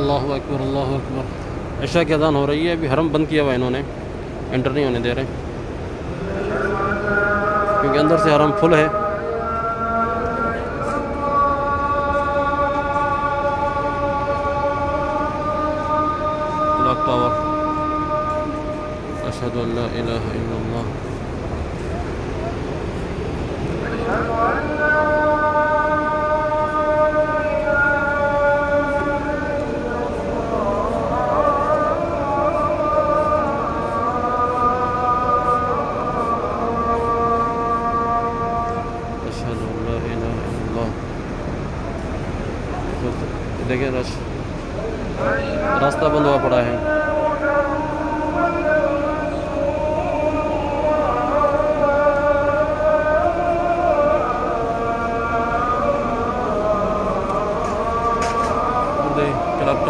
अल्लाह अकबर अल्लाह अकबर। ऐशा की अजान हो रही है? अभी हरम बंद किया हुआ इन्होंने। एंटर नहीं होने दे रहे। क्योंकि अंदर से हरम फुल है। क्लॉक टावर अशहदु अल्ला इलाहा इल्लल्लाह अशहदु अल्ला इलाहा इल्लल्लाह तो देखिए रश रास्ता बंद हुआ पड़ा है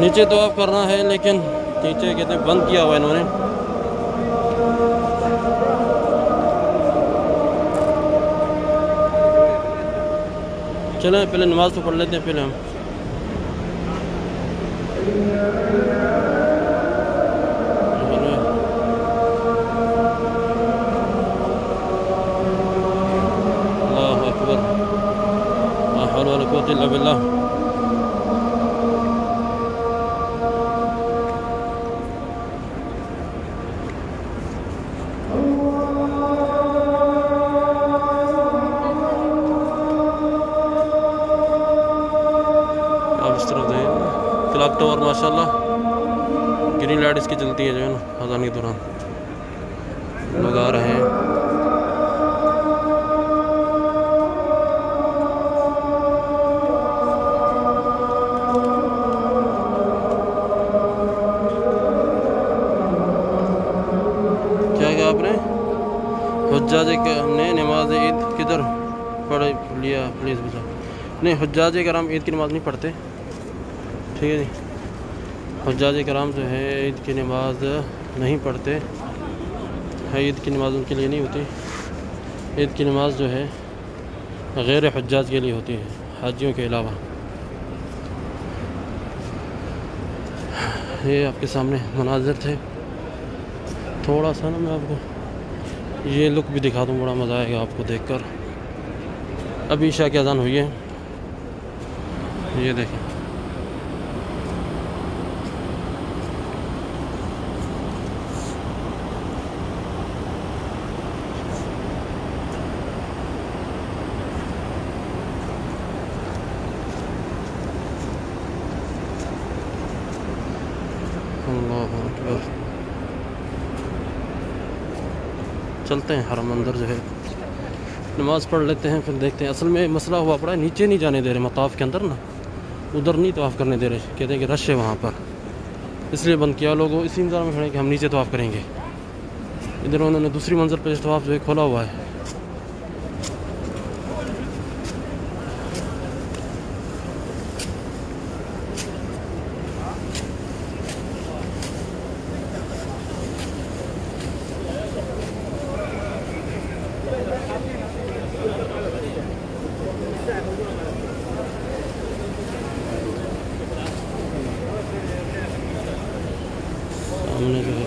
नीचे तो आप करना है लेकिन नीचे कहते हैं बंद किया हुआ इन्होंने। चलें, पहले नमाज़ तो पढ़ लेते हैं, पहले हम। अल्लाह अकबर। क्लॉक टावर माशाल्लाह। ग्रीन लाइट इसकी चलती है जो है ना अजान के दौरान। लोग आ रहे हैं। आपने? हज्जाज ने नमाज़ ईद किधर पढ़ लिया? प्लीज़ बचा नहीं, हज्जाज कराम ईद की नमाज़ नहीं पढ़ते। ठीक है। जी हज्जाज कराम जो है, ईद की नमाज़ नहीं पढ़ते। है, ईद की नमाज़ उनके लिए नहीं होती। ईद की नमाज़ जो है, गैर हज्जाज के लिए होती है, हाजियों के अलावा। ये आपके सामने मनाजिर थे। थोड़ा सा ना मैं आपको ये लुक भी दिखा दूँ, बड़ा मज़ा आएगा आपको देखकर। अभी ईशा की अजान हुई है। ये देखें अल्लाह अकबर चलते हैं, हर मंदिर जो है। नमाज़ पढ़ लेते हैं, फिर देखते हैं। असल में मसला हुआ पड़ा है, नीचे नहीं जाने दे रहे, मताफ़ के अंदर ना। उधर नहीं तोाफ़ करने दे रहे, कहते हैं कि रश है वहाँ पर। इसलिए बंद किया लोगों, इसी इंतज़ार में खड़े कि हम नीचे तोाफ़ करेंगे। इधर उन्होंने दूसरी मंजिल पर जो है खोला हुआ है सामने जो है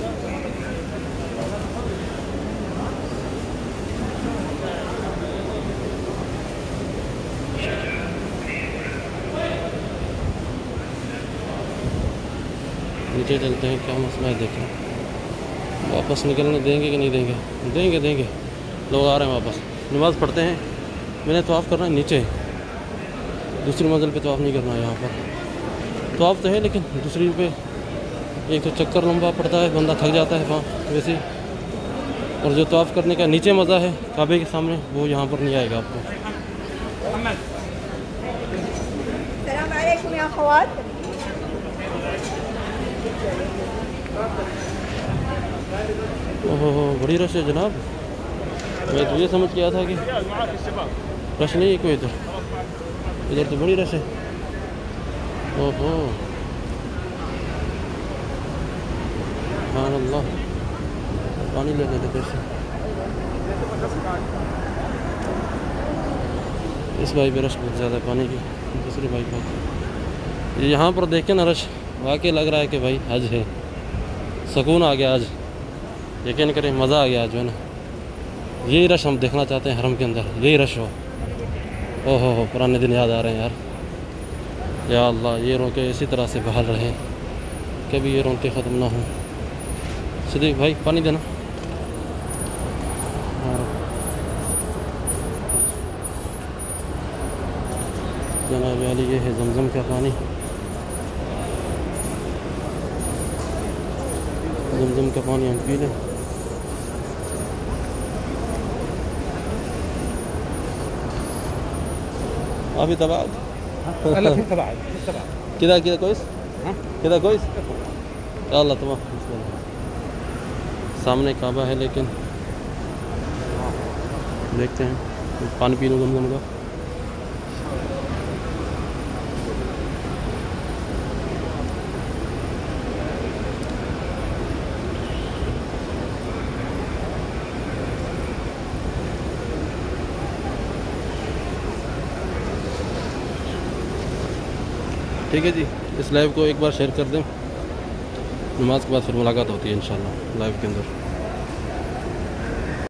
नीचे चलते हैं, क्या मसला है देखें वापस निकलने देंगे कि नहीं देंगे? देंगे देंगे। लोग आ रहे हैं वापस। नमाज़ पढ़ते हैं। मैंने तवाफ़ करना है, नीचे। दूसरी मंजिल पे तवाफ़ नहीं करना है यहाँ पर। तवाफ़ तो है, लेकिन दूसरी पे एक तो चक्कर लंबा पड़ता है, बंदा थक जाता है वहाँ, वैसे। और जो तवाफ़ करने का नीचे मज़ा है, काबे के सामने, वो यहाँ पर नहीं आएगा आपको। ओहो बड़ी रश है जनाब। मैं तो ये समझ आया था कि रश नहीं है कोई इधर। इधर तो बड़ी रश है। ओहो। हाँ अल्लाह पानी ले लेते फिर से। इस भाई पे रश बहुत ज़्यादा है, पानी की। दूसरे भाई पर यहाँ पर देख ना रश वाकई लग रहा है कि भाई हज है। सुकून आ गया आज। यकीन करें, मज़ा आ गया आज, है ना? यही रश हम देखना चाहते हैं हरम के अंदर। यही रश हो। ओहो, हो, पुराने दिन याद आ रहे हैं यार। या अल्लाह, ये रोके इसी तरह से बहाल रहे। कभी ये रोके ख़त्म ना हो। सिद्दीक भाई, पानी देना। जनाब वाली ये है जमजम का पानी। जमजम का पानी हम पी लें अभी तबाद किदा किधर कोई किधर कोई अल्लाह तुम सामने काबा है लेकिन देखते हैं पानी पी लो जमजम का ठीक है जी, इस लाइव को एक बार शेयर कर दें। नमाज़ के बाद फिर मुलाकात होती है, इंशाल्लाह लाइव के अंदर।